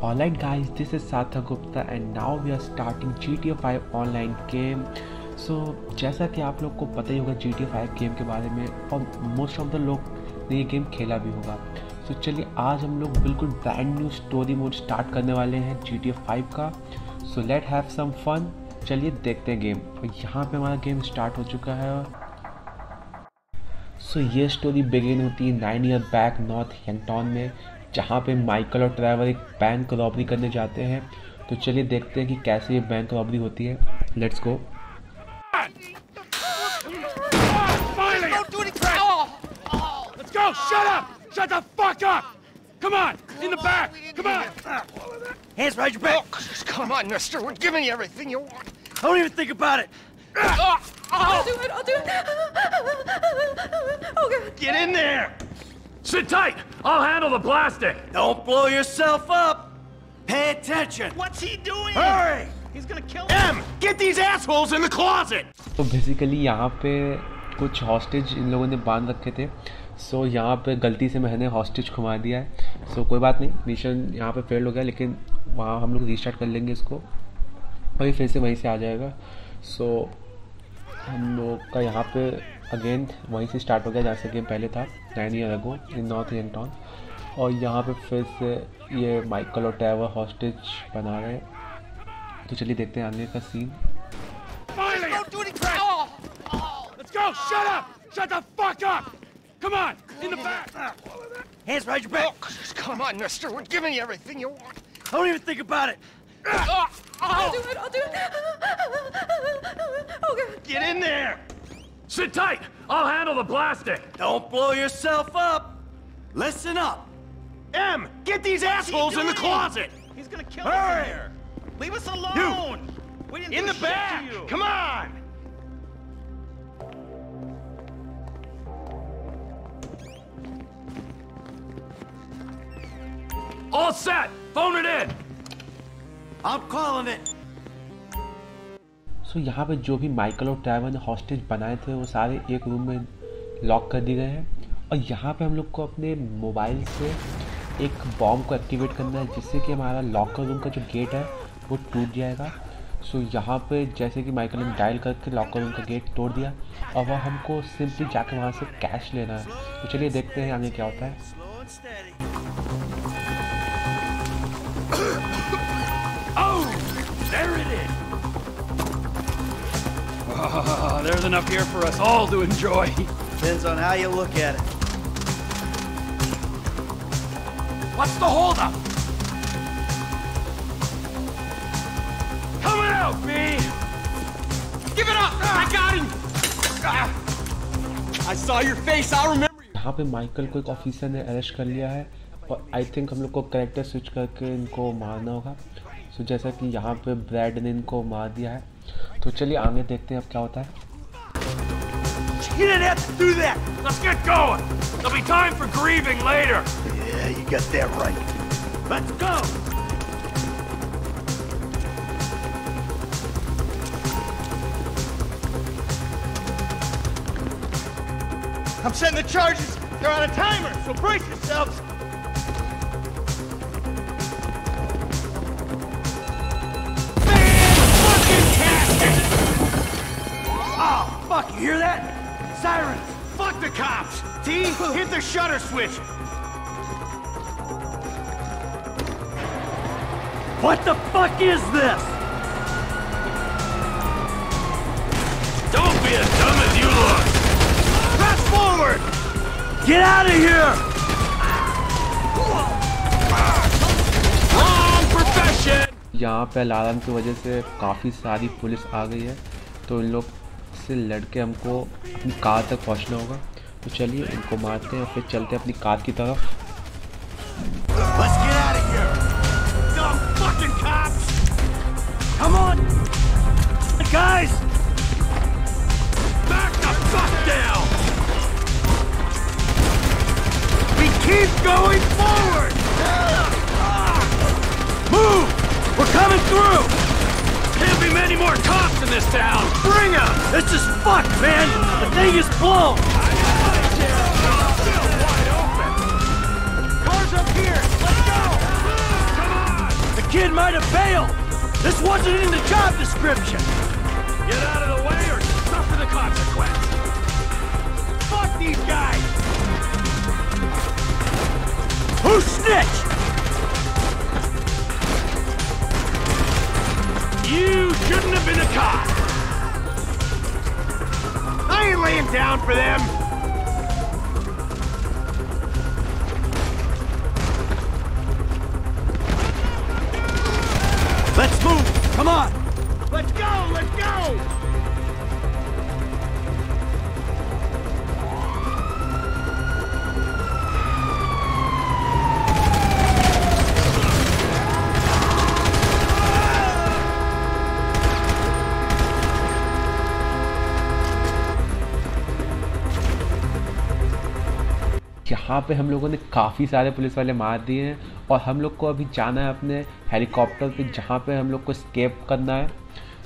Alright guys, this is Sarthak Gupta and now we are starting GTA 5 online game. So जैसा कि आप लोग को पता ही होगा जी GTA 5 गेम के बारे में और मोस्ट ऑफ़ द लोग ने ये गेम खेला भी होगा। तो so, चलिए आज हम लोग बिल्कुल brand new story mode start करने वाले हैं जी GTA 5 का। So let have some fun चलिए देखते हैं गेम और यहाँ पे हमारा गेम स्टार्ट हो चुका है। सो so, ये स्टोरी बिगिन होती है nine year back north Yankton में। जहाँ पे माइकल और ट्रैवर एक बैंक रॉबरी करने जाते हैं। तो चलिए देखते हैं कि कैसे ये बैंक रॉबरी होती है। Let's go Get in there! Sit tight! I'll handle the blasting! Don't blow yourself up. Pay attention. What's he doing? Hurry. He's gonna kill M! Get these assholes in the closet! तो basically यहाँ पे कुछ hostage इन लोगों ने बाँध रखे थे सो so, यहाँ पे गलती से मैंने हॉस्टेज घुमा दिया है सो so, कोई बात नहीं मिशन यहाँ पे फेल हो गया लेकिन वहाँ हम लोग रिस्टार्ट कर लेंगे इसको और ये फिर से वहीं से आ जाएगा सो so, हम लोग का यहाँ पे अगेन वहीं से स्टार्ट हो गया जहाँ से पहले था nine year ago in north Yankton और यहाँ पे फिर से ये माइकल और टैवर हॉस्टेज बना रहे तो चलिए देखते हैं आगे का scene Get in there! Sit tight! I'll handle the blasting! Don't blow yourself up. Listen up. M! Get these assholes in the closet! He's gonna kill Hurry. us here. Leave us alone. We didn't In the back! Come on! All set! Phone it in! I'm calling it. So यहाँ पे जो भी Michael और Trevor ने hostage बनाए थे, वो सारे एक रूम में लॉक कर दिए गए हैं। और यहाँ पे हम लोग को अपने मोबाइल से एक बॉम्ब को एक्टिवेट करना है, जिससे कि हमारा लॉकर रूम का जो गेट है, वो टूट जाएगा। सो यहाँ पे जैसे कि माइकल ने डायल करके लॉकर रूम का गेट तोड़ दिया, और वह हमको सिंपली जाके वहाँ से कैश लेना है। तो चलिए देखते हैं आगे क्या होता है। There's enough here for us all to enjoy. Depends on how you look at it. What's the holdup? Coming out, B! Give it up! I got him! Ah. I saw your face, I'll remember यहाँ पे Michael को एक officer ने arrest कर लिया है और I think हम लोग को करेक्टर स्विच करके इनको मारना होगा सो so, जैसा कि यहाँ पे ब्रैड ने इनको मार दिया है तो चलिए आगे देखते हैं अब क्या होता है You didn't have to do that. Let's get going! There'll be time for grieving later! Yeah, you got that right. Let's go. I'm setting the charges. They're on a timer, so brace yourselves. Sirens. Fuck the cops! T, hit the shutter switch! What the fuck is this? Don't be as dumb as you look! Press forward! Get out of here! Wrong profession! यहाँ पे alarm की वजह से काफ़ी सारी police आ गई है तो इन लोग से लड़के हमको अपनी कार तक पहुँचना होगा तो चलिए इनको मारते हैं और फिर चलते हैं अपनी कार की तरफ़ keep going forward! Move! We're coming through! Can't be many more cops in this town! Bring 'em! This is fucked, man! The thing is blown! Cars up here! Let's go! Come on! The kid might have bailed. This wasn't in the job description. Get out of the way or suffer the consequence. Fuck these guys! Who snitched? Shouldn't have been a cop. I ain't laying down for them! Let's move. Come on. Let's go! Let's go! यहाँ पे हम लोगों ने काफ़ी सारे police वाले मार दिए हैं और हम लोग को अभी जाना है अपने हेलीकॉप्टर पे जहाँ पे हम लोग को स्केप करना है।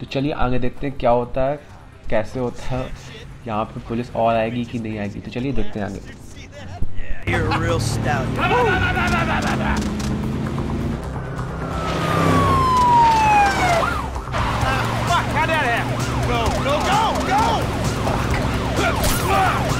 तो चलिए आगे देखते हैं क्या होता है कैसे होता है यहाँ पे पुलिस और आएगी कि नहीं आएगी। तो चलिए देखते हैं आगे? Go, go, go, go! Jeez,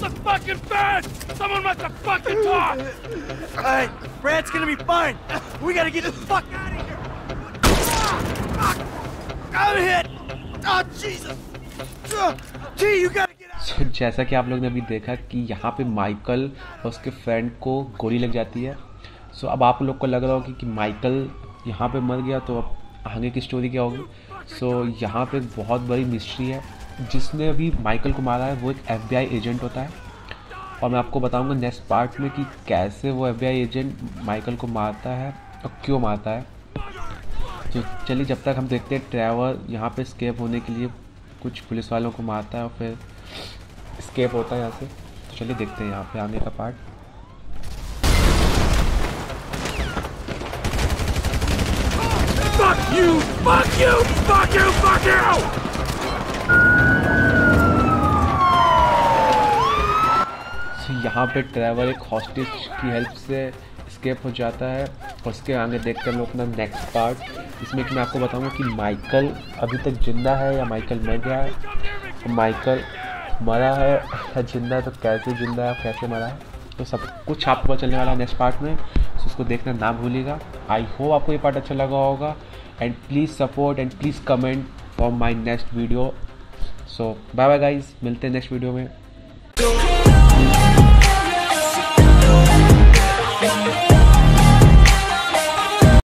The fucking fence! Someone must have fucking talked! All right, Brad's gonna be fine. We gotta get the fuck out of here. Ah, fuck. I'm hit. Oh Jesus. Uh, T, you gotta get जैसा कि आप लोग ने अभी देखा कि यहाँ पे माइकल और उसके फ्रेंड को गोली लग जाती है सो so, अब आप लोग को लग रहा होगा कि माइकल यहाँ पे मर गया तो अब आगे की स्टोरी क्या होगी सो so, यहाँ पे बहुत बड़ी मिस्ट्री है जिसने अभी माइकल को मारा है, वो एक एफबीआई एजेंट होता है और मैं आपको बताऊँगा नेक्स्ट पार्ट में कि कैसे वो एफबीआई एजेंट माइकल को मारता है और क्यों मारता है तो चलिए, जब तक हम देखते हैं ट्रैवल यहाँ पे स्केप होने के लिए कुछ पुलिस वालों को मारता है और फिर स्केप होता है यहाँ से तो चलिए देखते हैं यहाँ पे आगे का part Fuck you! Fuck you! Fuck you! Fuck you! यहाँ पे ट्रैवल एक हॉस्टेज की हेल्प से स्केप हो जाता है। और उसके आगे देख कर लोग अपना नेक्स्ट पार्ट इसमें कि मैं आपको बताऊँगा कि माइकल अभी तक ज़िंदा है या माइकल मर गया है। माइकल मरा है या ज़िंदा है तो कैसे ज़िंदा है, कैसे मरा है? तो सब कुछ आपको चलने वाला है नेक्स्ट पार्ट में। तो उसको देखना ना भूलिएगा। आई होप आपको ये पार्ट अच्छा लगा होगा। And please support and please comment for my next video so bye bye guys मिलते हैं नेक्स्ट वीडियो में.